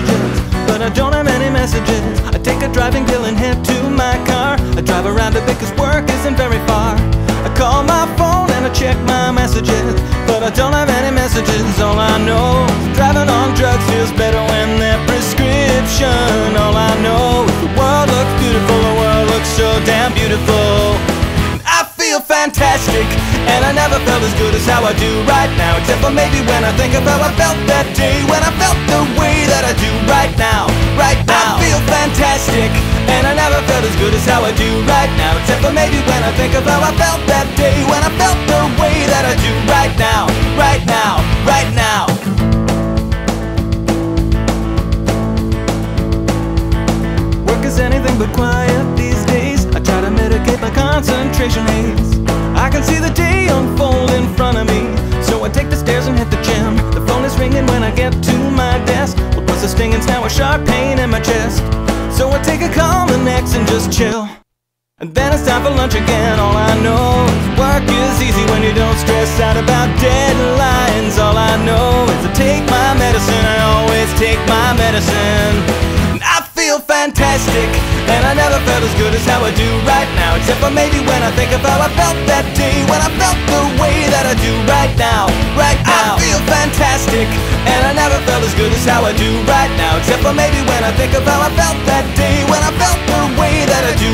messages, but I don't have any messages. I take a driving pill and head to my car. I drive around a bit cause work isn't very far. I call my phone and I check my messages, but I don't have any messages. All I know, driving on drugs feels better when they're prescription. All I know, the world looks beautiful, the world looks so damn beautiful fantastic And I never felt as good as how I do right now Except for maybe when I think of how I felt that day When I felt never felt as good as how I do right now. Except for maybe when I think of how I felt that day, when I felt the way that I do right now, right now, right now. Work is anything but quiet these days. I try to mitigate my concentration haze. I can see the day unfold in front of me. So I take the stairs and hit the gym. The phone is ringing when I get to my desk. What was the stinging's now a sharp pain in my chest. I take a calm next and just chill. And then it's time for lunch again. All I know is work is easy when you don't stress out about deadlines. All I know is to take my medicine. I always take my medicine. And I feel fantastic, and I never felt as good as how I do right now. Except for maybe when I think of how I felt that day, when I felt the way that I do right now, right now how I do right now. Except for maybe when I think of how I felt that day. When I felt the way that I do